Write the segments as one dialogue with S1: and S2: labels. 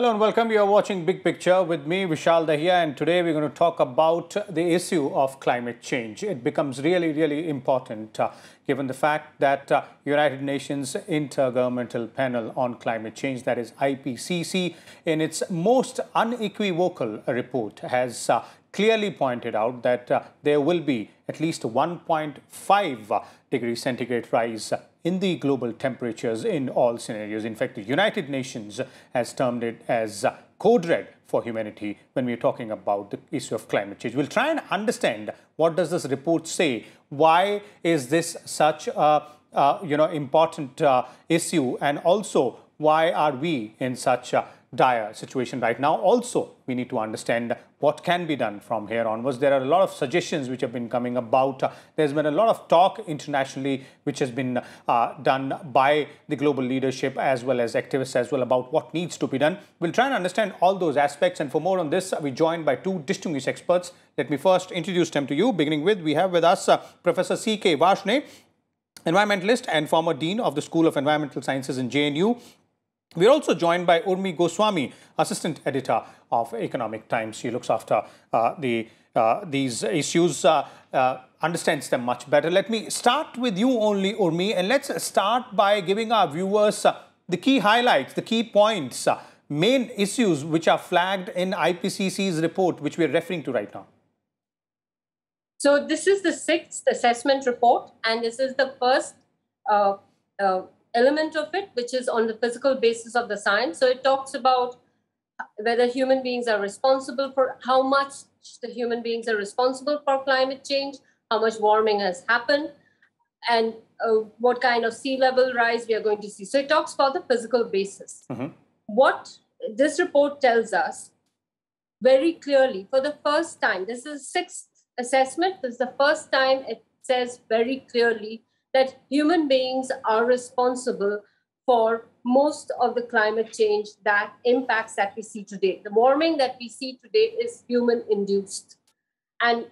S1: Hello and welcome. You are watching Big Picture with me, Vishal Dahiya, and today we're going to talk about the issue of climate change. It becomes really, really important uh, given the fact that uh, United Nations Intergovernmental Panel on Climate Change, that is IPCC, in its most unequivocal report has uh, clearly pointed out that uh, there will be at least 1.5 degree centigrade rise in the global temperatures in all scenarios. In fact, the United Nations has termed it as uh, code red for humanity when we're talking about the issue of climate change. We'll try and understand what does this report say? Why is this such a you know important uh, issue and also why are we in such a dire situation right now. Also, we need to understand what can be done from here onwards. There are a lot of suggestions which have been coming about. Uh, there's been a lot of talk internationally which has been uh, done by the global leadership as well as activists as well about what needs to be done. We'll try and understand all those aspects and for more on this, we're joined by two distinguished experts. Let me first introduce them to you, beginning with, we have with us uh, Professor C.K. Varshney, environmentalist and former dean of the School of Environmental Sciences in JNU, we're also joined by Urmi Goswami, assistant editor of Economic Times. She looks after uh, the uh, these issues, uh, uh understands them much better. Let me start with you only, Urmi, and let's start by giving our viewers uh, the key highlights, the key points, uh, main issues which are flagged in IPCC's report, which we're referring to right now.
S2: So this is the sixth assessment report, and this is the first element of it, which is on the physical basis of the science. So it talks about whether human beings are responsible for how much the human beings are responsible for climate change, how much warming has happened, and uh, what kind of sea level rise we are going to see. So it talks about the physical basis. Mm-hmm. What this report tells us very clearly for the first time, this is sixth assessment, this is the first time it says very clearly that human beings are responsible for most of the climate change that impacts that we see today. The warming that we see today is human induced. And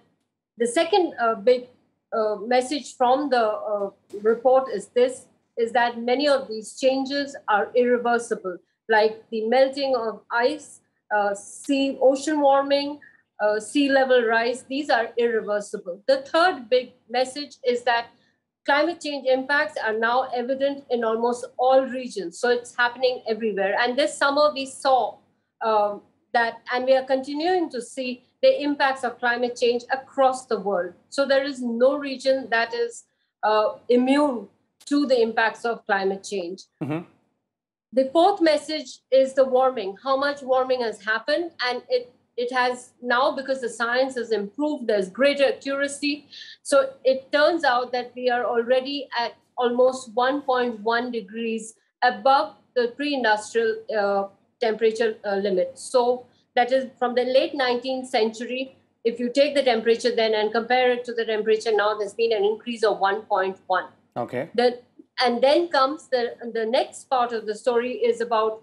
S2: the second uh, big uh, message from the uh, report is this is that many of these changes are irreversible, like the melting of ice, uh, sea ocean warming, uh, sea level rise. These are irreversible. The third big message is that climate change impacts are now evident in almost all regions. So it's happening everywhere. And this summer we saw um, that, and we are continuing to see the impacts of climate change across the world. So there is no region that is uh, immune to the impacts of climate change. Mm-hmm. The fourth message is the warming, how much warming has happened, and it it has now because the science has improved there's greater accuracy. So it turns out that we are already at almost 1.1 degrees above the pre-industrial uh, temperature uh, limit. So that is from the late 19th century. If you take the temperature then and compare it to the temperature now there's been an increase of 1.1
S1: okay.
S2: Then and then comes the the next part of the story is about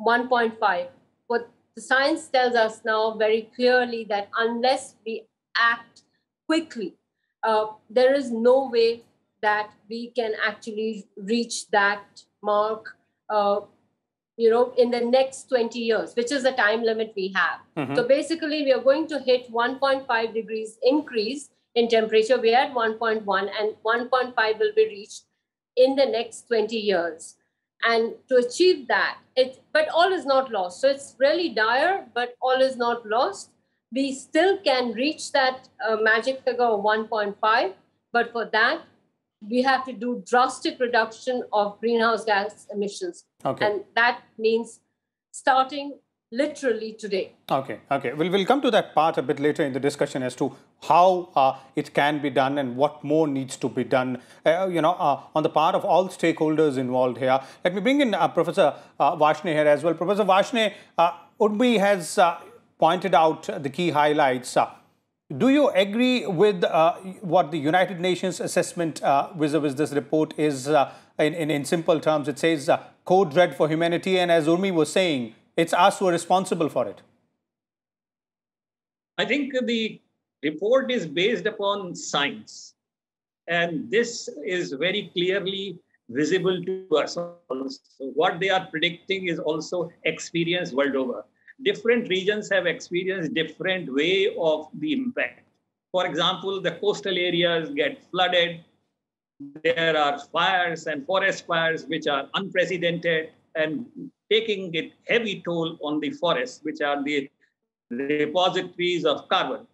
S2: 1.5 what the science tells us now very clearly that unless we act quickly, uh, there is no way that we can actually reach that mark, uh, you know, in the next 20 years, which is the time limit we have. Mm-hmm. So basically, we are going to hit 1.5 degrees increase in temperature. We are at 1.1, and 1.5 will be reached in the next 20 years and to achieve that it but all is not lost. So it's really dire but all is not lost. We still can reach that uh, magic figure of 1.5 but for that we have to do drastic reduction of greenhouse gas emissions.
S1: Okay.
S2: and that means starting literally today.
S1: Okay, okay. We'll, we'll come to that part a bit later in the discussion as to how uh, it can be done and what more needs to be done, uh, you know, uh, on the part of all stakeholders involved here. Let me bring in uh, Professor uh, Varshney here as well. Professor Varshney, uh, Urmi has uh, pointed out the key highlights. do you agree with what the United Nations assessment vis-a-vis this report is in, in, in simple terms? It says code red for humanity and as Urmi was saying, it's us who are responsible for it.
S3: I think the report is based upon science. And this is very clearly visible to us. What they are predicting is also experienced world over. Different regions have experienced different way of the impact. For example, the coastal areas get flooded. There are fires and forest fires which are unprecedented and taking a heavy toll on the forests, which are the repositories of carbon.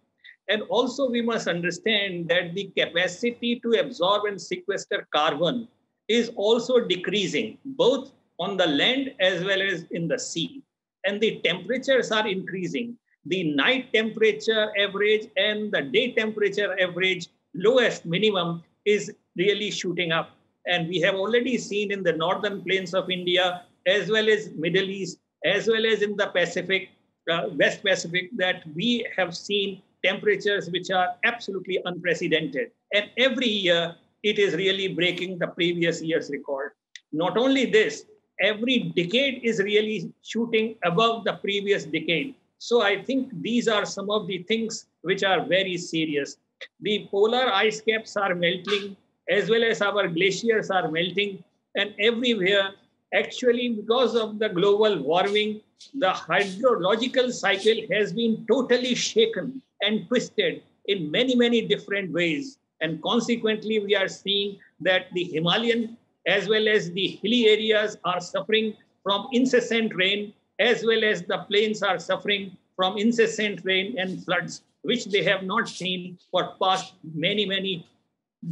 S3: And also, we must understand that the capacity to absorb and sequester carbon is also decreasing, both on the land as well as in the sea. And the temperatures are increasing. The night temperature average and the day temperature average, lowest minimum, is really shooting up. And we have already seen in the northern plains of India, as well as Middle East, as well as in the Pacific, uh, West Pacific, that we have seen temperatures which are absolutely unprecedented. And every year, it is really breaking the previous year's record. Not only this, every decade is really shooting above the previous decade. So I think these are some of the things which are very serious. The polar ice caps are melting, as well as our glaciers are melting, and everywhere, actually, because of the global warming, the hydrological cycle has been totally shaken and twisted in many, many different ways. And consequently, we are seeing that the Himalayan as well as the hilly areas are suffering from incessant rain, as well as the plains are suffering from incessant rain and floods, which they have not seen for past many, many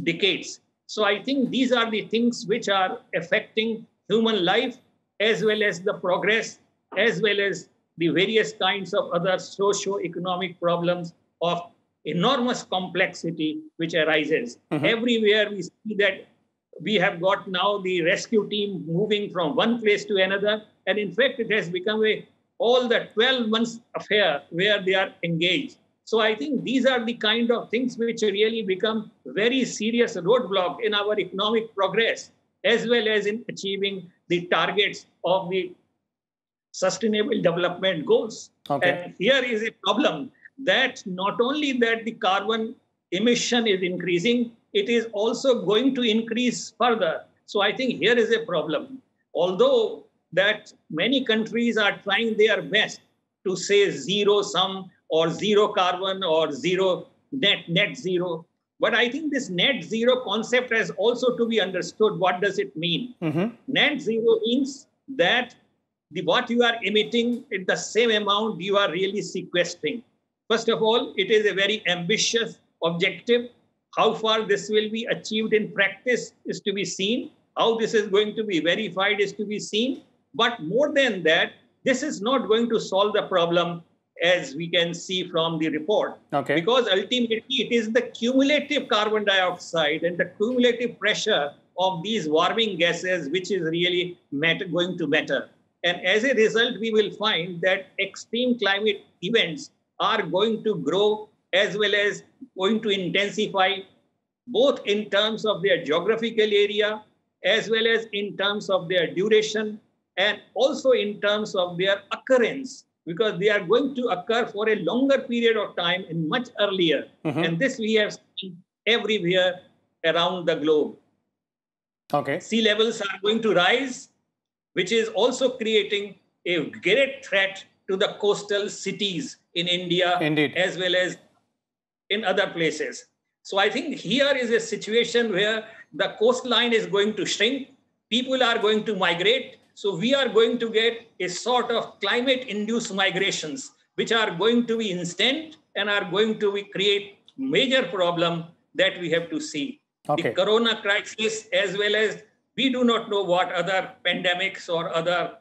S3: decades. So I think these are the things which are affecting human life as well as the progress, as well as the various kinds of other socio-economic problems of enormous complexity which arises. Mm-hmm. Everywhere we see that we have got now the rescue team moving from one place to another. And in fact, it has become a all the 12 months affair where they are engaged. So I think these are the kind of things which really become very serious roadblock in our economic progress, as well as in achieving the targets of the sustainable development goals. Okay. And here is a problem that not only that the carbon emission is increasing, it is also going to increase further. So I think here is a problem. Although that many countries are trying their best to say zero sum or zero carbon or zero net net zero but i think this net zero concept has also to be understood what does it mean mm-hmm. net zero means that the what you are emitting in the same amount you are really sequestering First of all, it is a very ambitious objective. How far this will be achieved in practice is to be seen. How this is going to be verified is to be seen. But more than that, this is not going to solve the problem as we can see from the report. Okay. Because ultimately it is the cumulative carbon dioxide and the cumulative pressure of these warming gases which is really matter, going to matter. And as a result, we will find that extreme climate events are going to grow as well as going to intensify both in terms of their geographical area as well as in terms of their duration and also in terms of their occurrence because they are going to occur for a longer period of time and much earlier mm-hmm. and this we have seen everywhere around the globe okay sea levels are going to rise which is also creating a great threat to the coastal cities in India Indeed. as well as in other places. So I think here is a situation where the coastline is going to shrink, people are going to migrate. So we are going to get a sort of climate induced migrations, which are going to be instant and are going to be, create major problem that we have to see. Okay. The corona crisis, as well as we do not know what other pandemics or other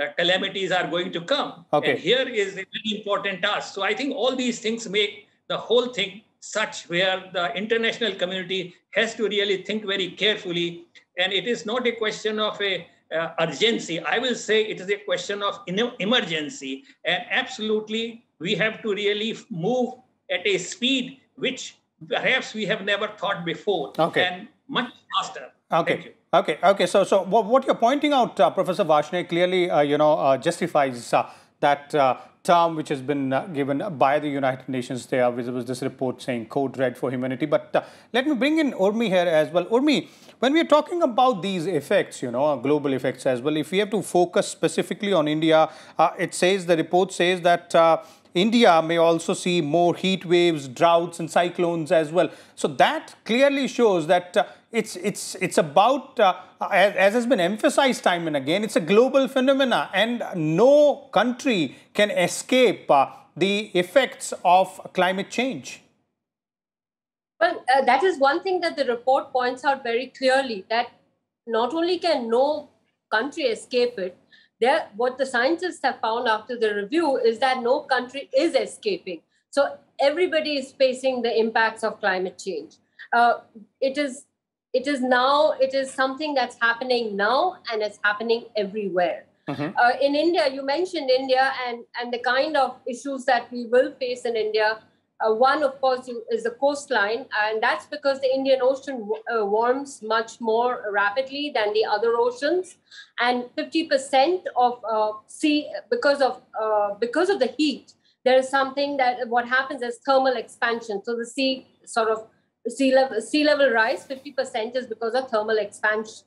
S3: uh, calamities are going to come. Okay. And here is a very important task. So I think all these things make the whole thing such where the international community has to really think very carefully. And it is not a question of a uh, urgency. I will say it is a question of emergency. And absolutely, we have to really move at a speed which perhaps we have never thought before okay. and much faster.
S1: Okay. Okay. Okay. So, so what, what you're pointing out, uh, Professor Varshney, clearly, uh, you know, uh, justifies uh, that uh, term which has been uh, given by the United Nations there. Was this report saying code red for humanity. But uh, let me bring in Urmi here as well. Urmi, when we're talking about these effects, you know, global effects as well, if we have to focus specifically on India, uh, it says, the report says that uh, India may also see more heat waves, droughts and cyclones as well. So that clearly shows that uh, it's, it's, it's about, uh, as, as, has been emphasized time and again, it's a global phenomena and no country can escape uh, the effects of climate change.
S2: Well, uh, that is one thing that the report points out very clearly that not only can no country escape it, there, what the scientists have found after the review is that no country is escaping. So everybody is facing the impacts of climate change. Uh, it is it is now it is something that's happening now and it's happening everywhere. Mm-hmm. Uh, in India, you mentioned India and and the kind of issues that we will face in India uh, one, of course, is the coastline, and that's because the Indian Ocean uh, warms much more rapidly than the other oceans, and 50% of uh, sea because of uh, because of the heat. There is something that what happens is thermal expansion. So the sea sort of sea level sea level rise 50% is because of thermal expansion,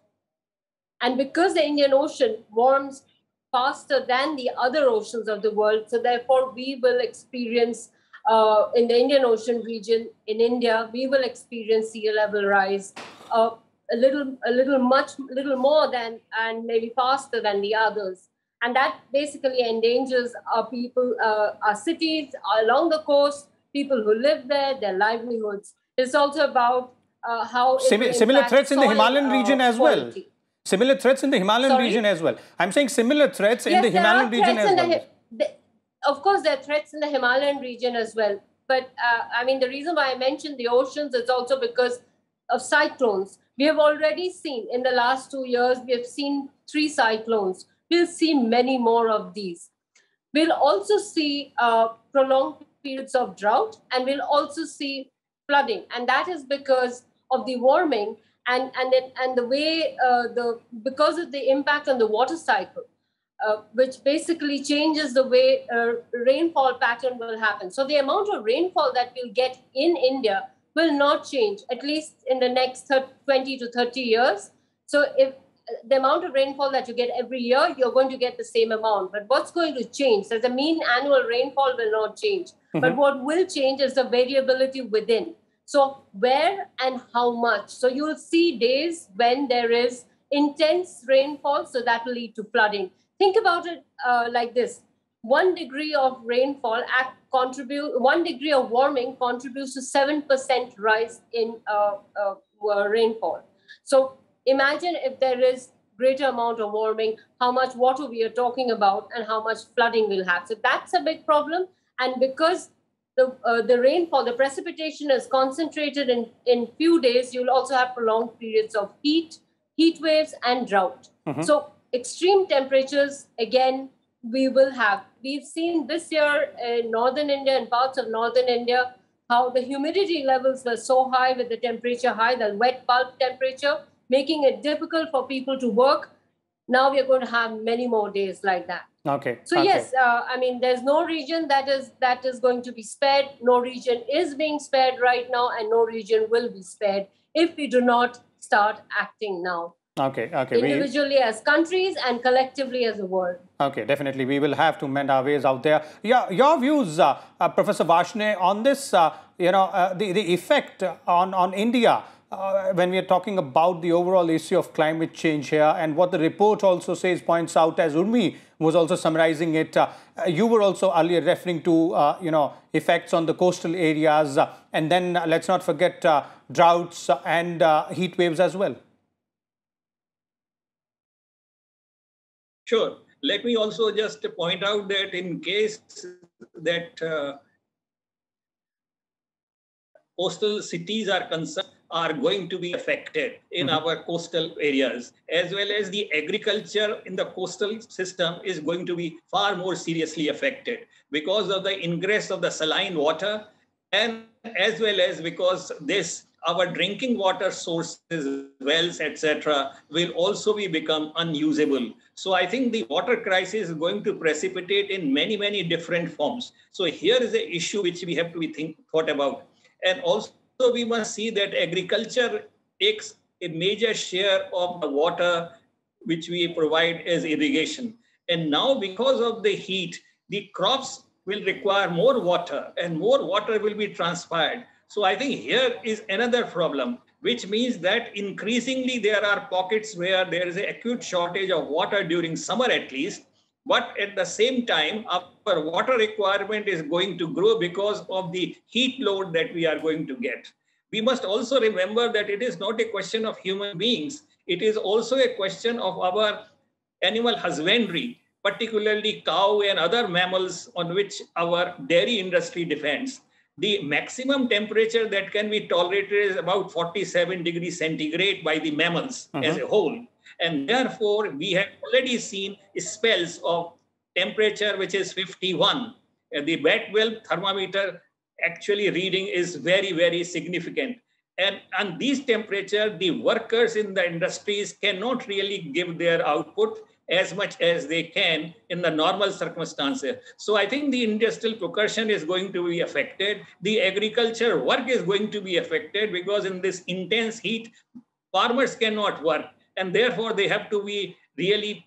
S2: and because the Indian Ocean warms faster than the other oceans of the world, so therefore we will experience uh, in the Indian Ocean region in India, we will experience sea level rise uh, a little, a little much, little more than, and maybe faster than the others. And that basically endangers our people, uh, our cities along the coast, people who live there, their livelihoods. It's also about uh, how
S1: Sim- similar threats in the Himalayan region as well. Similar threats in the Himalayan
S2: Sorry?
S1: region as well. I'm saying similar threats yes, in the Himalayan region as well. The,
S2: of course, there are threats in the Himalayan region as well. But uh, I mean, the reason why I mentioned the oceans is also because of cyclones. We have already seen in the last two years, we have seen three cyclones. We'll see many more of these. We'll also see uh, prolonged periods of drought and we'll also see flooding. And that is because of the warming and, and, and the way uh, the, because of the impact on the water cycle. Uh, which basically changes the way uh, rainfall pattern will happen. So the amount of rainfall that we'll get in India will not change, at least in the next 30, 20 to 30 years. So if uh, the amount of rainfall that you get every year, you're going to get the same amount. But what's going to change? So the mean annual rainfall will not change. Mm-hmm. But what will change is the variability within. So where and how much. So you'll see days when there is intense rainfall, so that will lead to flooding think about it uh, like this. One degree of rainfall act, contribute one degree of warming contributes to 7% rise in uh, uh, uh, rainfall. So imagine if there is greater amount of warming how much water we are talking about and how much flooding we'll have. So that's a big problem. And because the, uh, the rainfall the precipitation is concentrated in in few days you'll also have prolonged periods of heat heat waves and drought. Mm-hmm. so extreme temperatures, again, we will have. We've seen this year in northern India and parts of northern India how the humidity levels were so high with the temperature high, the wet bulb temperature, making it difficult for people to work. Now we are going to have many more days like that.
S1: Okay.
S2: So
S1: okay.
S2: yes, uh, I mean, there's no region that is that is going to be spared. No region is being spared right now, and no region will be spared if we do not start acting now.
S1: Okay, okay.
S2: Individually we, as countries and collectively as a world.
S1: Okay, definitely. We will have to mend our ways out there. Yeah, your views, uh, uh, Professor Varshney, on this, uh, you know, uh, the, the effect on, on India uh, when we are talking about the overall issue of climate change here and what the report also says, points out as Urmi was also summarizing it. Uh, you were also earlier referring to, you know, effects on the coastal areas. and then let's not forget droughts and heat waves as well.
S3: Sure. Let me also just point out that in case that uh, coastal cities are concerned, are going to be affected in mm-hmm. our coastal areas, as well as the agriculture in the coastal system is going to be far more seriously affected because of the ingress of the saline water and as well as because this our drinking water sources, wells, etc., will also be become unusable So I think the water crisis is going to precipitate in many, many different forms. So here is an issue which we have to be think, thought about. And also we must see that agriculture takes a major share of the water which we provide as irrigation. And now because of the heat, the crops will require more water and more water will be transpired. So I think here is another problem which means that increasingly there are pockets where there is an acute shortage of water during summer at least. But at the same time, our water requirement is going to grow because of the heat load that we are going to get. We must also remember that it is not a question of human beings. It is also a question of our animal husbandry, particularly cow and other mammals on which our dairy industry depends the maximum temperature that can be tolerated is about 47 degrees centigrade by the mammals uh-huh. as a whole. And therefore, we have already seen spells of temperature which is 51. And the wet well thermometer actually reading is very, very significant. And on these temperature, the workers in the industries cannot really give their output as much as they can in the normal circumstances. So I think the industrial procurement is going to be affected. The agriculture work is going to be affected because in this intense heat, farmers cannot work. And therefore they have to be really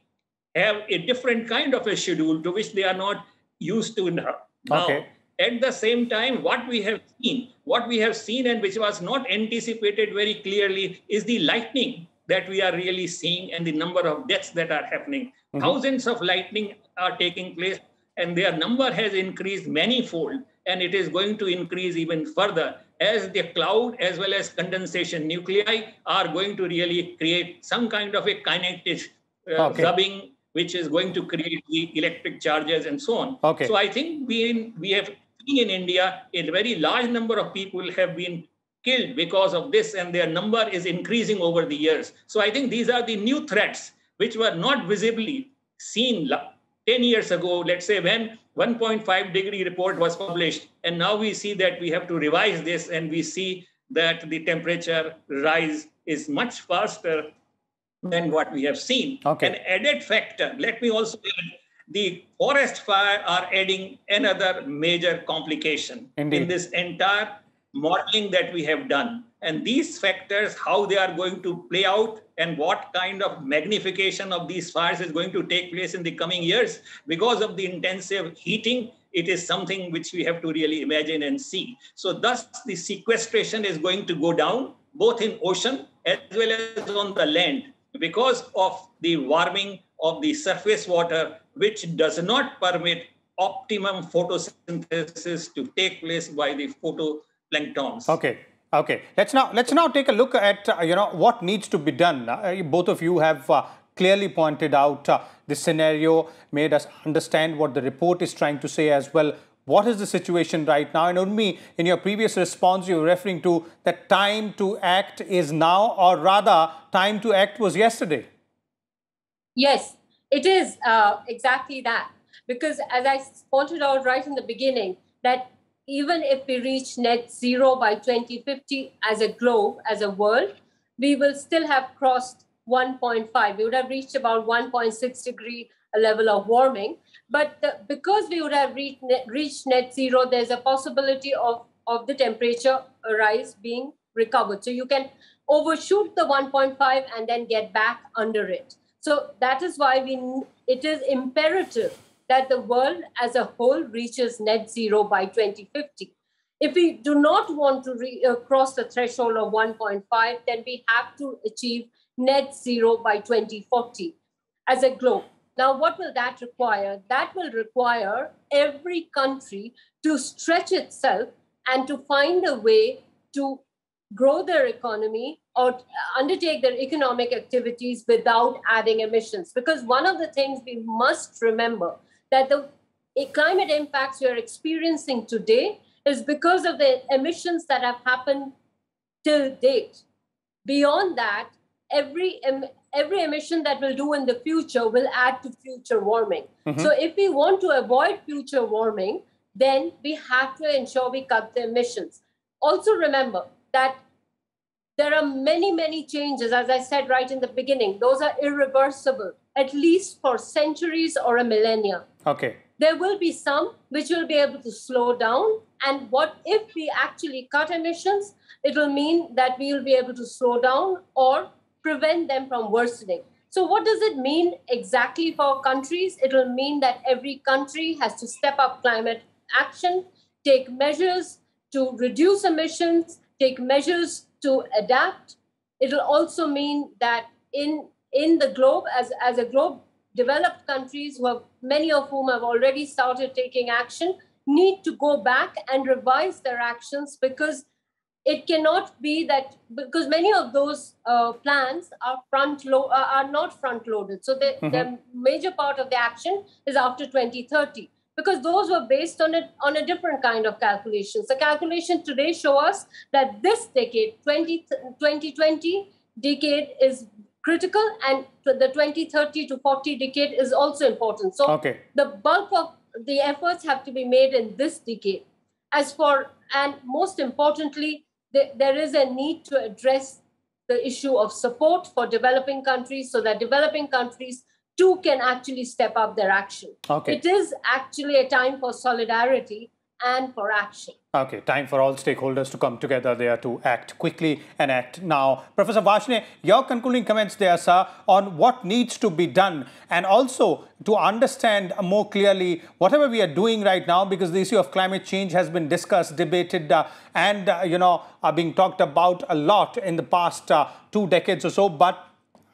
S3: have a different kind of a schedule to which they are not used to now. Okay. At the same time, what we have seen, what we have seen and which was not anticipated very clearly is the lightning that we are really seeing and the number of deaths that are happening. Mm-hmm. Thousands of lightning are taking place, and their number has increased many-fold, and it is going to increase even further as the cloud as well as condensation nuclei are going to really create some kind of a kinetic uh, okay. rubbing, which is going to create the electric charges and so on. Okay. So I think we, we have seen in India a very large number of people have been killed because of this, and their number is increasing over the years. So I think these are the new threats which were not visibly seen 10 years ago, let's say when 1.5 degree report was published. And now we see that we have to revise this and we see that the temperature rise is much faster than what we have seen. Okay. An added factor, let me also add, the forest fire are adding another major complication Indeed. in this entire modeling that we have done. And these factors, how they are going to play out and what kind of magnification of these fires is going to take place in the coming years because of the intensive heating, it is something which we have to really imagine and see. So thus the sequestration is going to go down both in ocean as well as on the land because of the warming of the surface water, which does not permit optimum photosynthesis to take place by the photo planktons.
S1: Okay. Okay. Let's now let's now take a look at uh, you know what needs to be done. Uh, both of you have uh, clearly pointed out uh, this scenario, made us understand what the report is trying to say as well. What is the situation right now? Urmi, in your previous response, you were referring to that time to act is now, or rather, time to act was yesterday.
S2: Yes, it is uh, exactly that. Because as I pointed out right in the beginning, that even if we reach net zero by 2050 as a globe, as a world, we will still have crossed 1.5. We would have reached about 1.6 degree level of warming. But the, because we would have reached net, reached net zero, there's a possibility of, of the temperature rise being recovered. So you can overshoot the 1.5 and then get back under it. So that is why we it is imperative that the world as a whole reaches net zero by 2050. If we do not want to re- uh, cross the threshold of 1.5, then we have to achieve net zero by 2040 as a globe. Now, what will that require? That will require every country to stretch itself and to find a way to grow their economy or undertake their economic activities without adding emissions. Because one of the things we must remember that the climate impacts we are experiencing today is because of the emissions that have happened till date. Beyond that, every every emission that we'll do in the future will add to future warming. Mm-hmm. So if we want to avoid future warming, then we have to ensure we cut the emissions. Also remember that there are many, many changes, as I said right in the beginning, those are irreversible at least for centuries or a millennia.
S1: Okay.
S2: There will be some which will be able to slow down. And what if we actually cut emissions? It will mean that we will be able to slow down or prevent them from worsening. So, what does it mean exactly for countries? It will mean that every country has to step up climate action, take measures to reduce emissions, take measures to adapt. It will also mean that in, in the globe, as, as a globe, developed countries, who have, many of whom have already started taking action, need to go back and revise their actions because it cannot be that because many of those uh, plans are front lo- uh, are not front loaded so the, mm-hmm. the major part of the action is after 2030 because those were based on a, on a different kind of calculations the calculations today show us that this decade 20, 2020 decade is critical and the 2030 to 40 decade is also important so
S1: okay.
S2: the bulk of the efforts have to be made in this decade as for and most importantly there is a need to address the issue of support for developing countries so that developing countries too can actually step up their action.
S1: Okay.
S2: It is actually a time for solidarity and for action.
S1: Okay, time for all stakeholders to come together there to act quickly and act now. Professor Varshney, your concluding comments there, sir, on what needs to be done and also to understand more clearly whatever we are doing right now because the issue of climate change has been discussed, debated uh, and, uh, you know, are being talked about a lot in the past uh, two decades or so. But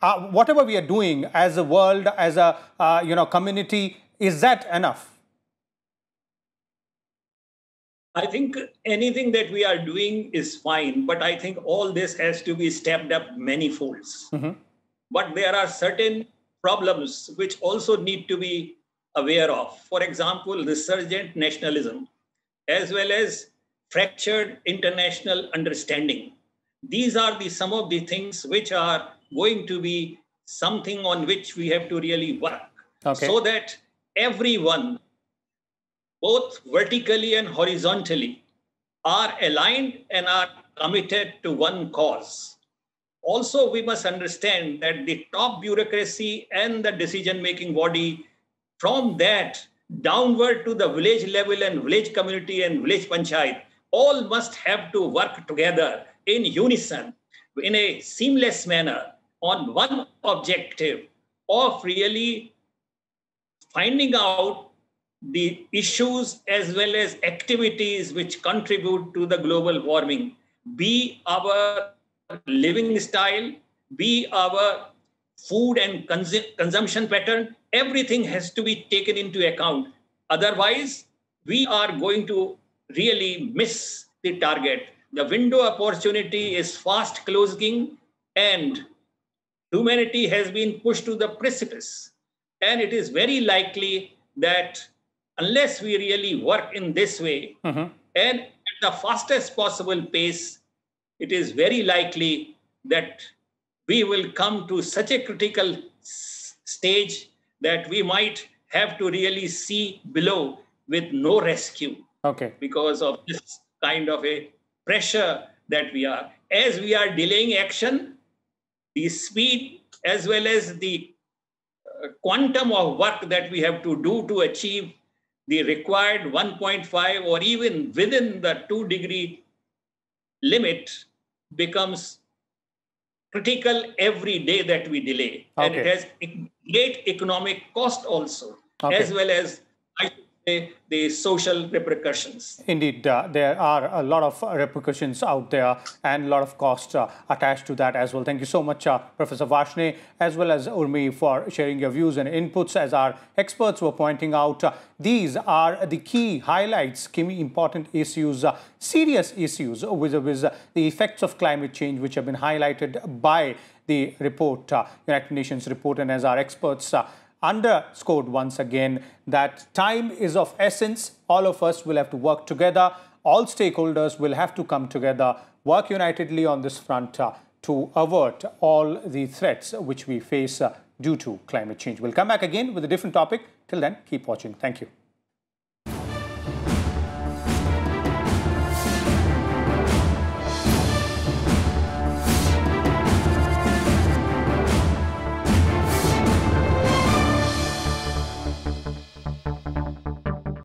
S1: uh, whatever we are doing as a world, as a, uh, you know, community, is that enough?
S3: I think anything that we are doing is fine, but I think all this has to be stepped up many folds. Mm-hmm. But there are certain problems which also need to be aware of. For example, resurgent nationalism, as well as fractured international understanding. These are the some of the things which are going to be something on which we have to really work,
S1: okay.
S3: so that everyone both vertically and horizontally, are aligned and are committed to one cause. Also, we must understand that the top bureaucracy and the decision making body, from that downward to the village level and village community and village panchayat, all must have to work together in unison, in a seamless manner, on one objective of really finding out the issues as well as activities which contribute to the global warming, be our living style, be our food and cons- consumption pattern, everything has to be taken into account. Otherwise, we are going to really miss the target. The window opportunity is fast closing, and humanity has been pushed to the precipice. And it is very likely that unless we really work in this way mm-hmm. and at the fastest possible pace, it is very likely that we will come to such a critical s- stage that we might have to really see below with no rescue.
S1: Okay.
S3: Because of this kind of a pressure that we are. As we are delaying action, the speed as well as the uh, quantum of work that we have to do to achieve the required 1.5 or even within the 2 degree limit becomes critical every day that we delay. Okay. And it has great economic cost also, okay. as well as I the social repercussions.
S1: Indeed, uh, there are a lot of repercussions out there and a lot of costs uh, attached to that as well. Thank you so much, uh, Professor Varshney, as well as Urmi, for sharing your views and inputs. As our experts were pointing out, uh, these are the key highlights, key important issues, uh, serious issues with, with the effects of climate change, which have been highlighted by the report, uh, United Nations report, and as our experts underscored once again that time is of essence. All of us will have to work together. All stakeholders will have to come together, work unitedly on this front uh, to avert all the threats which we face uh, due to climate change. We'll come back again with a different topic. Till then, keep watching. Thank you.